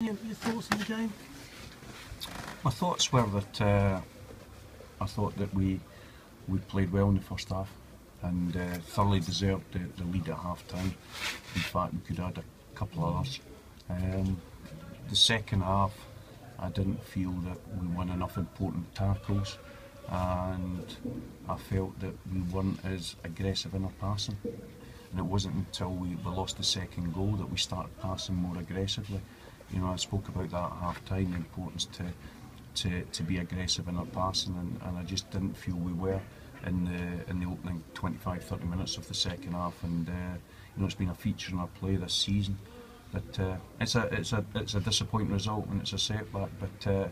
Your, thoughts on the game? My thoughts were that uh, I thought that we we played well in the first half and uh, thoroughly deserved the, the lead at half time. In fact, we could add a couple of others. Um, the second half, I didn't feel that we won enough important tackles and I felt that we weren't as aggressive in our passing. And it wasn't until we, we lost the second goal that we started passing more aggressively. You know, I spoke about that at half time, the importance to to, to be aggressive in our passing, and, and I just didn't feel we were in the in the opening 25 30 minutes of the second half. And uh, you know, it's been a feature in our play this season. But uh, it's a it's a it's a disappointing result and it's a setback. But uh,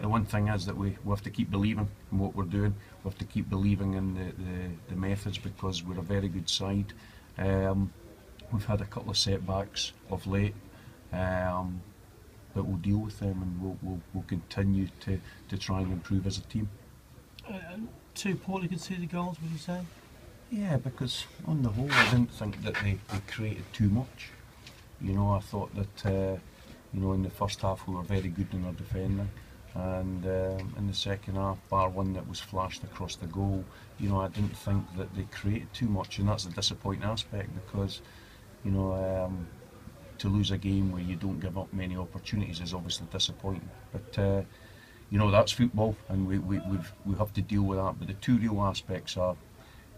the one thing is that we, we have to keep believing in what we're doing. We have to keep believing in the, the, the methods because we're a very good side. Um, we've had a couple of setbacks of late. Um, but we'll deal with them and we'll, we'll, we'll continue to, to try and improve as a team. Uh, two poorly conceded goals, would you say? Yeah, because on the whole, I didn't think that they, they created too much. You know, I thought that, uh, you know, in the first half we were very good in our defending. And um, in the second half, bar one that was flashed across the goal, you know, I didn't think that they created too much. And that's a disappointing aspect because, you know, um, to lose a game where you don't give up many opportunities is obviously disappointing. But uh, you know that's football, and we we we've, we have to deal with that. But the two real aspects are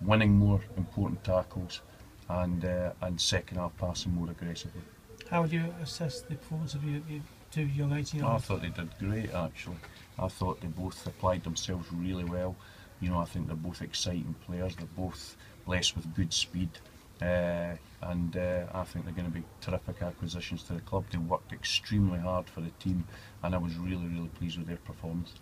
winning more important tackles and uh, and second half passing more aggressively. How would you assess the performance of your, your two young 18 year I thought they did great actually. I thought they both applied themselves really well. You know, I think they're both exciting players. They're both blessed with good speed. Uh, and uh, I think they're going to be terrific acquisitions to the club. They worked extremely hard for the team, and I was really, really pleased with their performance.